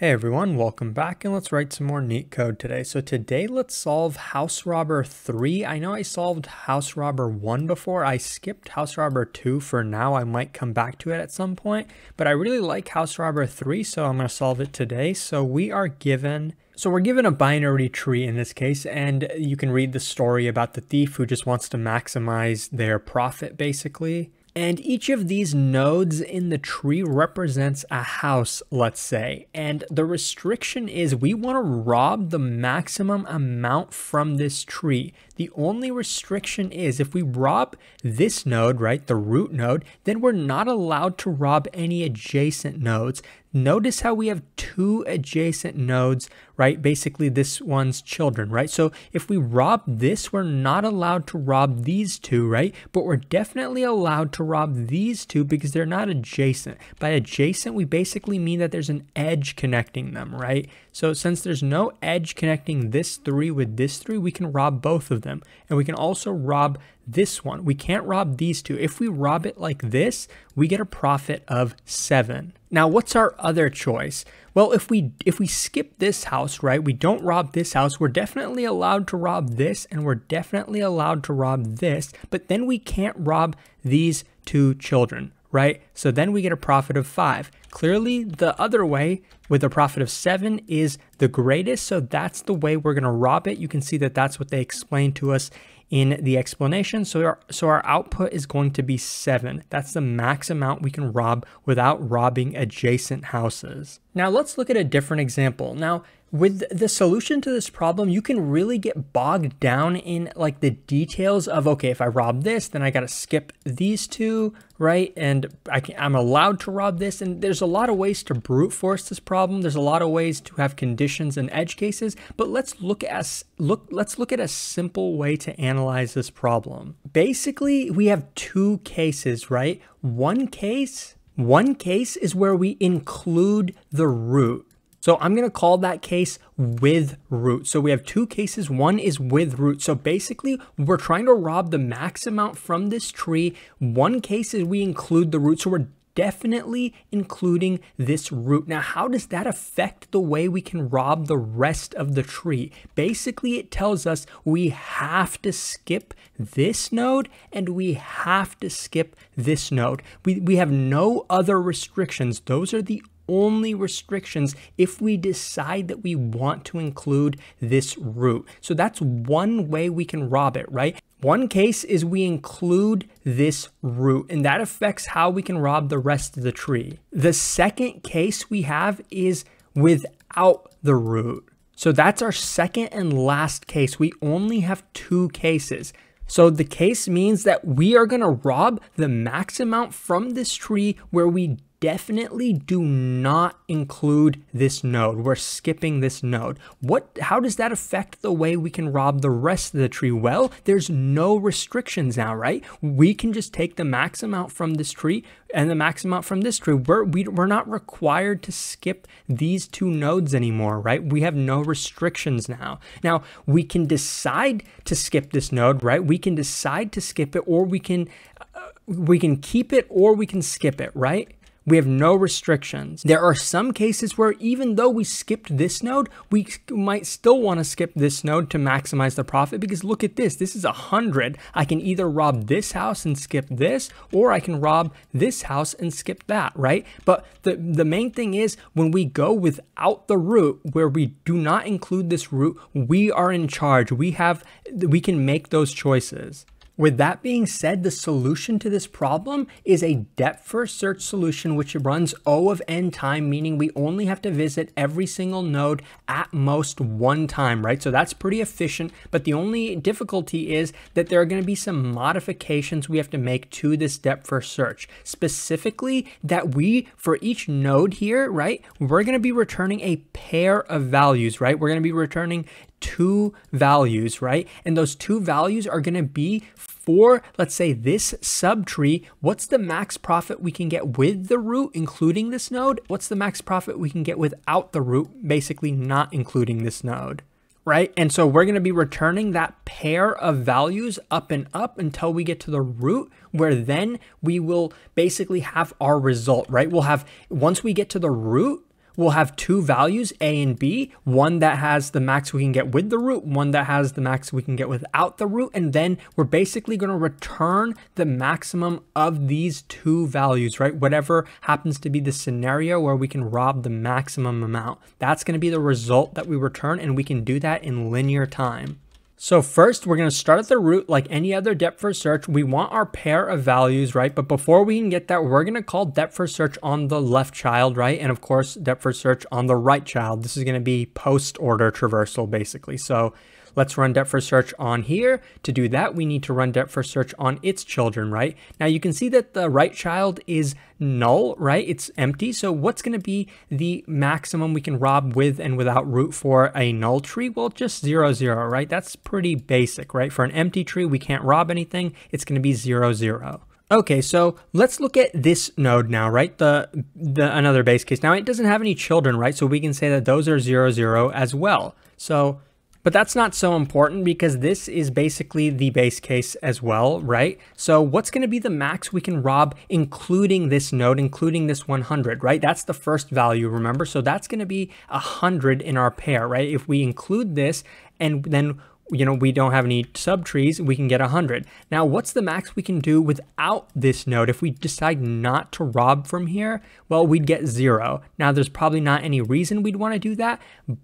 Hey everyone, welcome back and let's write some more neat code today. So today let's solve House Robber 3. I know I solved House Robber 1 before. I skipped House Robber 2 for now. I might come back to it at some point, but I really like House Robber 3, so I'm going to solve it today. So we are given so we're given a binary tree in this case, and you can read the story about the thief who just wants to maximize their profit basically. And each of these nodes in the tree represents a house, let's say. And the restriction is we want to rob the maximum amount from this tree. The only restriction is if we rob this node, right, the root node, then we're not allowed to rob any adjacent nodes. Notice how we have two adjacent nodes, right? Basically, this one's children, right? So if we rob this, we're not allowed to rob these two, right? But we're definitely allowed to rob these two because they're not adjacent. By adjacent, we basically mean that there's an edge connecting them, right? So since there's no edge connecting this three with this three, we can rob both of them. And we can also rob this one. We can't rob these two. If we rob it like this, we get a profit of seven. Now, what's our other choice? Well, if we if we skip this house, right, we don't rob this house, we're definitely allowed to rob this and we're definitely allowed to rob this, but then we can't rob these two children, right? So then we get a profit of five. Clearly, the other way with a profit of seven is the greatest, so that's the way we're gonna rob it. You can see that that's what they explained to us in the explanation. So our, so our output is going to be seven. That's the max amount we can rob without robbing adjacent houses. Now let's look at a different example. Now with the solution to this problem, you can really get bogged down in like the details of, okay, if I rob this, then I got to skip these two, right? And I can, I'm allowed to rob this. And there's a lot of ways to brute force this problem. There's a lot of ways to have conditions and edge cases, but let's look at look, let's look at a simple way to analyze this problem. Basically, we have two cases, right? One case, one case is where we include the root so I'm going to call that case with root. So we have two cases. One is with root. So basically, we're trying to rob the max amount from this tree. One case is we include the root. So we're definitely including this root. Now, how does that affect the way we can rob the rest of the tree? Basically, it tells us we have to skip this node and we have to skip this node. We, we have no other restrictions. Those are the only restrictions if we decide that we want to include this root. So that's one way we can rob it, right? One case is we include this root, and that affects how we can rob the rest of the tree. The second case we have is without the root. So that's our second and last case. We only have two cases. So the case means that we are going to rob the max amount from this tree where we definitely do not include this node. We're skipping this node. What how does that affect the way we can rob the rest of the tree? Well, there's no restrictions now, right? We can just take the max amount from this tree and the max amount from this tree. We're, we, we're not required to skip these two nodes anymore, right? We have no restrictions now. Now, we can decide to skip this node, right? We can decide to skip it or we can uh, we can keep it or we can skip it, right? We have no restrictions. There are some cases where even though we skipped this node, we might still want to skip this node to maximize the profit because look at this. This is a 100. I can either rob this house and skip this, or I can rob this house and skip that, right? But the, the main thing is when we go without the root, where we do not include this root, we are in charge. We have, we can make those choices. With that being said, the solution to this problem is a depth first search solution which runs O of n time, meaning we only have to visit every single node at most one time, right? So that's pretty efficient, but the only difficulty is that there are going to be some modifications we have to make to this depth first search. Specifically, that we, for each node here, right, we're going to be returning a pair of values, right? We're going to be returning two values, right? And those two values are going to be for, let's say, this subtree. What's the max profit we can get with the root, including this node? What's the max profit we can get without the root, basically not including this node? Right? And so we're going to be returning that pair of values up and up until we get to the root, where then we will basically have our result, right? We'll have, once we get to the root, we'll have two values, A and B, one that has the max we can get with the root, one that has the max we can get without the root, and then we're basically going to return the maximum of these two values, right? Whatever happens to be the scenario where we can rob the maximum amount. That's going to be the result that we return, and we can do that in linear time. So first, we're going to start at the root like any other depth first search. We want our pair of values, right? But before we can get that, we're going to call depth first search on the left child, right? And of course, depth first search on the right child. This is going to be post order traversal, basically. So Let's run depth first search on here. To do that, we need to run depth first search on its children, right? Now you can see that the right child is null, right? It's empty. So what's going to be the maximum we can rob with and without root for a null tree? Well, just zero, zero, right? That's pretty basic, right? For an empty tree, we can't rob anything. It's going to be zero, zero. Okay, so let's look at this node now, right? The, the another base case. Now it doesn't have any children, right? So we can say that those are zero, zero as well. So but that's not so important because this is basically the base case as well, right? So what's going to be the max we can rob including this node, including this 100, right? That's the first value, remember? So that's going to be 100 in our pair, right? If we include this and then you know, we don't have any subtrees, we can get 100. Now, what's the max we can do without this node? If we decide not to rob from here, well, we'd get zero. Now, there's probably not any reason we'd want to do that,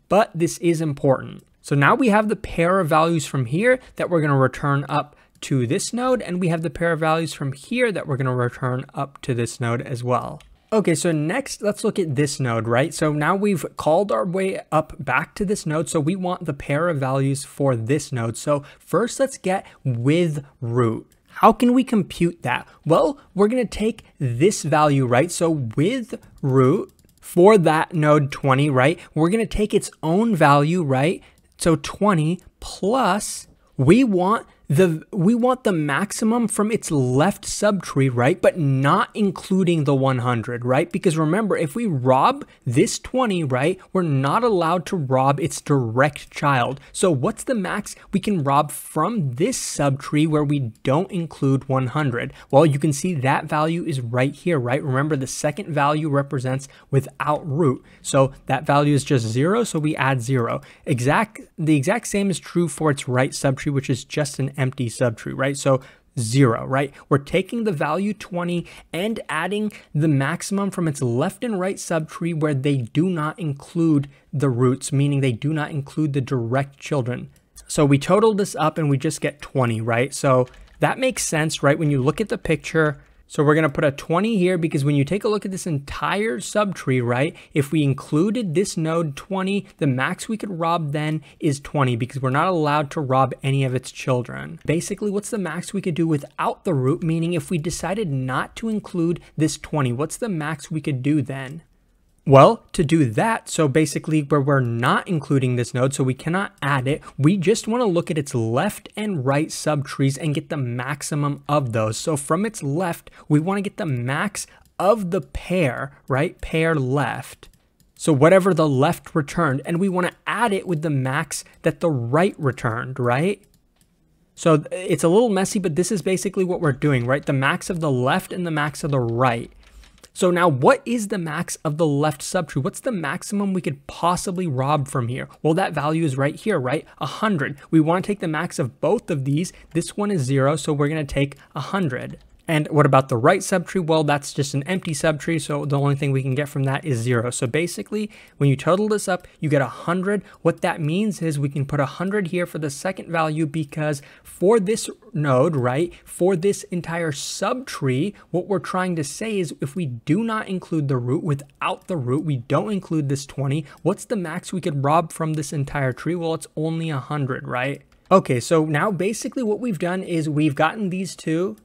but this is important. So now we have the pair of values from here that we're going to return up to this node, and we have the pair of values from here that we're going to return up to this node as well. Okay, so next let's look at this node, right? So now we've called our way up back to this node, so we want the pair of values for this node. So first let's get with root. How can we compute that? Well, we're gonna take this value, right? So with root, for that node 20, right, we're gonna take its own value, right, so 20 plus, we want the we want the maximum from its left subtree, right? But not including the 100, right? Because remember, if we rob this 20, right, we're not allowed to rob its direct child. So what's the max we can rob from this subtree where we don't include 100? Well, you can see that value is right here, right? Remember, the second value represents without root. So that value is just zero, so we add zero. Exact The exact same is true for its right subtree, which is just an empty subtree, right? So zero, right? We're taking the value 20 and adding the maximum from its left and right subtree where they do not include the roots, meaning they do not include the direct children. So we total this up and we just get 20, right? So that makes sense, right? When you look at the picture, so we're going to put a 20 here because when you take a look at this entire subtree, right, if we included this node 20, the max we could rob then is 20 because we're not allowed to rob any of its children. Basically, what's the max we could do without the root? Meaning if we decided not to include this 20, what's the max we could do then? Well, to do that, so basically where we're not including this node, so we cannot add it, we just want to look at its left and right subtrees and get the maximum of those. So from its left, we want to get the max of the pair, right? Pair left. So whatever the left returned, and we want to add it with the max that the right returned, right? So it's a little messy, but this is basically what we're doing, right? The max of the left and the max of the right. So now what is the max of the left subtree? What's the maximum we could possibly rob from here? Well, that value is right here, right? 100. We want to take the max of both of these. This one is zero, so we're going to take 100. And what about the right subtree? Well, that's just an empty subtree, so the only thing we can get from that is zero. So basically, when you total this up, you get 100. What that means is we can put 100 here for the second value because for this node, right, for this entire subtree, what we're trying to say is if we do not include the root, without the root, we don't include this 20, what's the max we could rob from this entire tree? Well, it's only 100, right? Okay, so now basically what we've done is we've gotten these two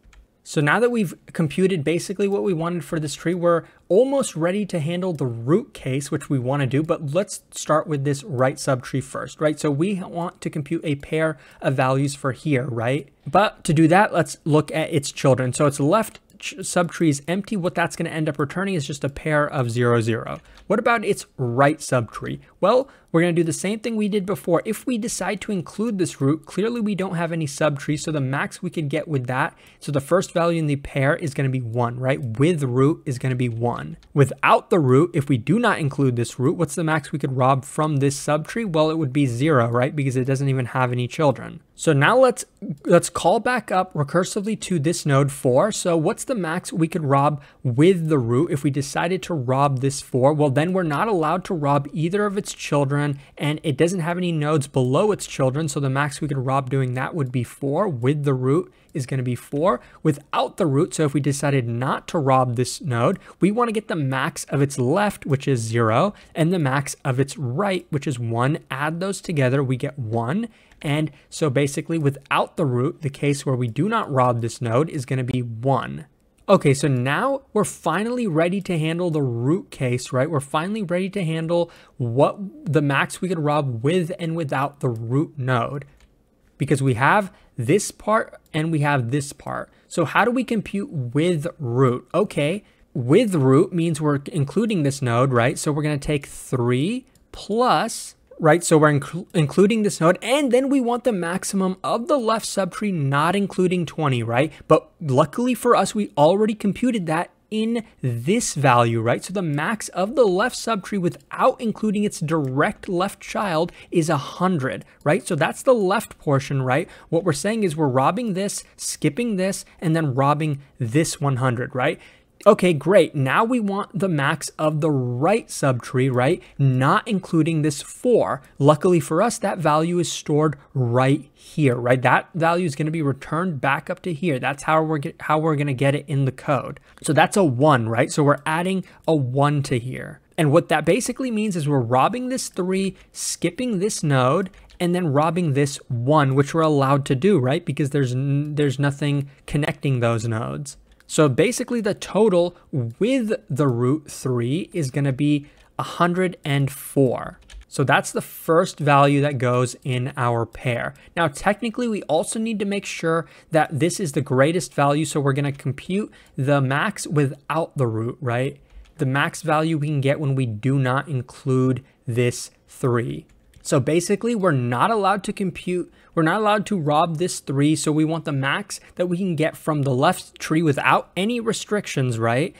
so now that we've computed basically what we wanted for this tree, we're almost ready to handle the root case, which we want to do, but let's start with this right subtree first, right? So we want to compute a pair of values for here, right? But to do that, let's look at its children. So its left subtree is empty, what that's going to end up returning is just a pair of 0, 0. What about its right subtree? Well, we're going to do the same thing we did before. If we decide to include this root, clearly we don't have any subtree, so the max we could get with that, so the first value in the pair is going to be 1, right? With root is going to be 1. Without the root, if we do not include this root, what's the max we could rob from this subtree? Well, it would be 0, right? Because it doesn't even have any children. So now let's let's call back up recursively to this node 4. So what's the max we could rob with the root if we decided to rob this 4? Well, then we're not allowed to rob either of its children and it doesn't have any nodes below its children. So the max we could rob doing that would be 4 with the root is going to be 4 without the root. So if we decided not to rob this node, we want to get the max of its left, which is 0, and the max of its right, which is 1. Add those together, we get 1. And so basically without the root, the case where we do not rob this node is going to be 1. Okay, so now we're finally ready to handle the root case, right? We're finally ready to handle what the max we could rob with and without the root node. Because we have this part and we have this part. So how do we compute with root? Okay, with root means we're including this node, right? So we're going to take 3 plus right? So we're inc including this node, and then we want the maximum of the left subtree, not including 20, right? But luckily for us, we already computed that in this value, right? So the max of the left subtree without including its direct left child is 100, right? So that's the left portion, right? What we're saying is we're robbing this, skipping this, and then robbing this 100, right? Okay, great. Now we want the max of the right subtree, right? Not including this 4. Luckily for us, that value is stored right here, right? That value is going to be returned back up to here. That's how we're get, how we're going to get it in the code. So that's a 1, right? So we're adding a 1 to here. And what that basically means is we're robbing this 3, skipping this node, and then robbing this 1, which we're allowed to do, right? Because there's there's nothing connecting those nodes. So basically the total with the root 3 is going to be 104. So that's the first value that goes in our pair. Now, technically, we also need to make sure that this is the greatest value. So we're going to compute the max without the root, right? The max value we can get when we do not include this 3. So basically, we're not allowed to compute, we're not allowed to rob this three. So we want the max that we can get from the left tree without any restrictions, right?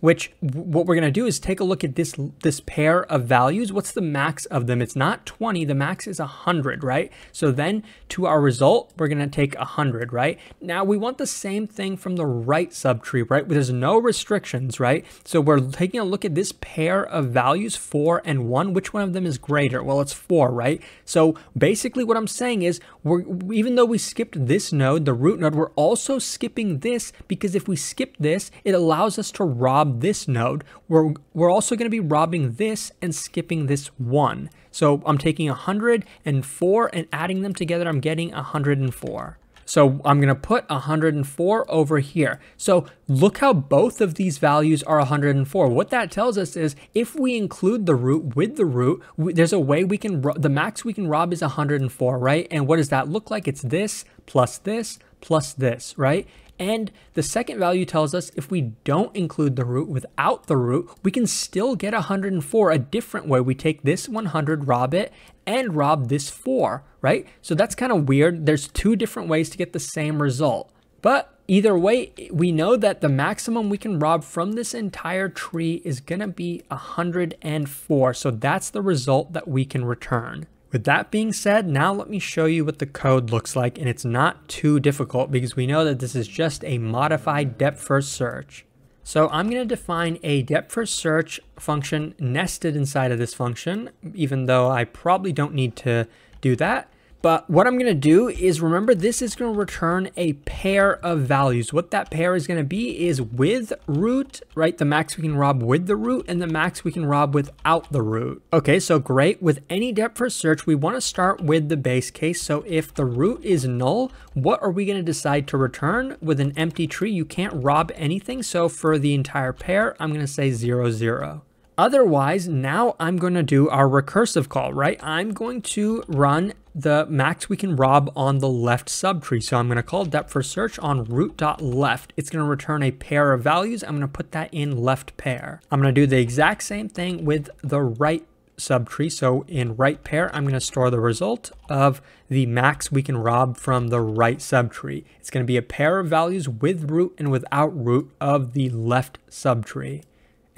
Which what we're going to do is take a look at this this pair of values. What's the max of them? It's not 20, the max is 100, right? So then to our result, we're going to take 100, right? Now we want the same thing from the right subtree, right? There's no restrictions, right? So we're taking a look at this pair of values, 4 and 1. Which one of them is greater? Well, it's 4, right? So basically what I'm saying is, we're even though we skipped this node, the root node, we're also skipping this because if we skip this, it allows us to rob rob this node, we're, we're also going to be robbing this and skipping this one. So I'm taking 104 and adding them together, I'm getting 104. So I'm going to put 104 over here. So look how both of these values are 104. What that tells us is if we include the root with the root, there's a way we can, the max we can rob is 104, right? And what does that look like? It's this plus this plus this, right? And the second value tells us if we don't include the root without the root, we can still get 104 a different way. We take this 100, rob it, and rob this 4, right? So that's kind of weird. There's two different ways to get the same result. But either way, we know that the maximum we can rob from this entire tree is going to be 104. So that's the result that we can return. With that being said, now let me show you what the code looks like and it's not too difficult because we know that this is just a modified depth first search. So I'm going to define a depth first search function nested inside of this function, even though I probably don't need to do that. But what I'm going to do is remember this is going to return a pair of values. What that pair is going to be is with root, right? The max we can rob with the root and the max we can rob without the root. Okay, so great. With any depth first search, we want to start with the base case. So if the root is null, what are we going to decide to return? With an empty tree, you can't rob anything. So for the entire pair, I'm going to say zero, zero. Otherwise, now I'm going to do our recursive call, right? I'm going to run the max we can rob on the left subtree. So I'm going to call depth first search on root.left. It's going to return a pair of values. I'm going to put that in left pair. I'm going to do the exact same thing with the right subtree. So in right pair, I'm going to store the result of the max we can rob from the right subtree. It's going to be a pair of values with root and without root of the left subtree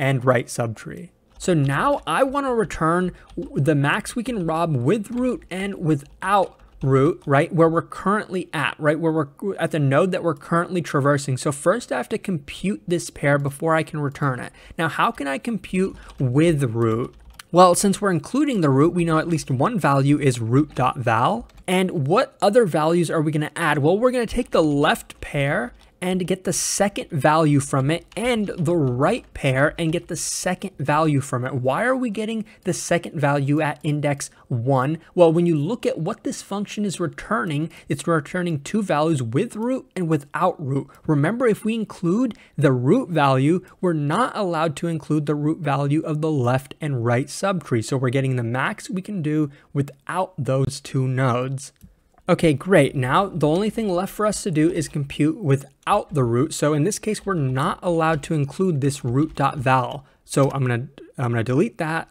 and right subtree. So now I want to return the max we can rob with root and without root, right, where we're currently at, right, where we're at the node that we're currently traversing. So first I have to compute this pair before I can return it. Now, how can I compute with root? Well, since we're including the root, we know at least one value is root.val. And what other values are we going to add? Well, we're going to take the left pair and get the second value from it and the right pair and get the second value from it. Why are we getting the second value at index 1? Well, when you look at what this function is returning, it's returning two values with root and without root. Remember, if we include the root value, we're not allowed to include the root value of the left and right subtree. So we're getting the max we can do without those two nodes. Okay, great. Now the only thing left for us to do is compute without the root. So in this case, we're not allowed to include this root.val. So I'm gonna I'm gonna delete that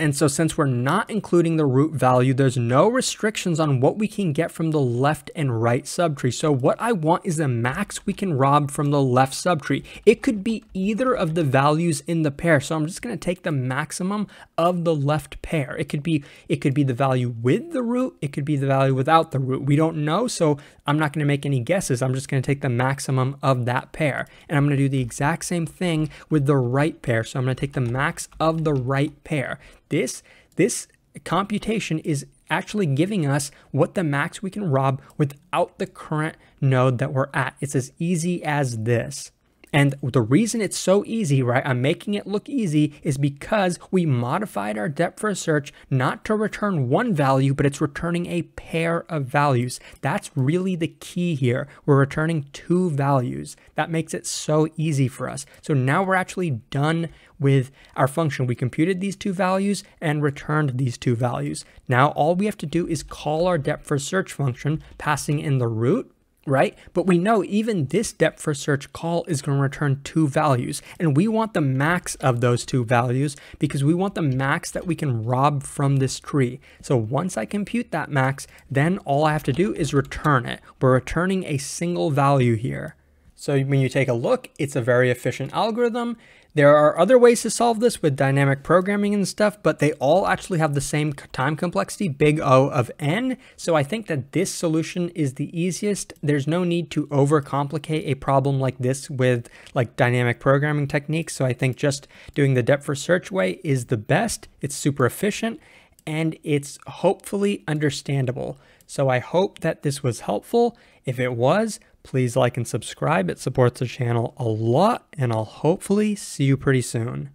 and so since we're not including the root value, there's no restrictions on what we can get from the left and right subtree. So what I want is the max we can rob from the left subtree. It could be either of the values in the pair. So I'm just going to take the maximum of the left pair. It could be it could be the value with the root, it could be the value without the root. We don't know, so I'm not going to make any guesses. I'm just going to take the maximum of that pair. And I'm going to do the exact same thing with the right pair. So I'm going to take the max of the right pair. This, this computation is actually giving us what the max we can rob without the current node that we're at. It's as easy as this. And the reason it's so easy, right, I'm making it look easy, is because we modified our depth first search not to return one value, but it's returning a pair of values. That's really the key here. We're returning two values. That makes it so easy for us. So now we're actually done with our function. We computed these two values and returned these two values. Now all we have to do is call our depth first search function, passing in the root right? But we know even this depth first search call is going to return two values. And we want the max of those two values because we want the max that we can rob from this tree. So once I compute that max, then all I have to do is return it. We're returning a single value here. So when you take a look, it's a very efficient algorithm. There are other ways to solve this with dynamic programming and stuff, but they all actually have the same time complexity, big O of n. So I think that this solution is the easiest. There's no need to overcomplicate a problem like this with like dynamic programming techniques. So I think just doing the depth first search way is the best. It's super efficient and it's hopefully understandable. So I hope that this was helpful. If it was, Please like and subscribe. It supports the channel a lot, and I'll hopefully see you pretty soon.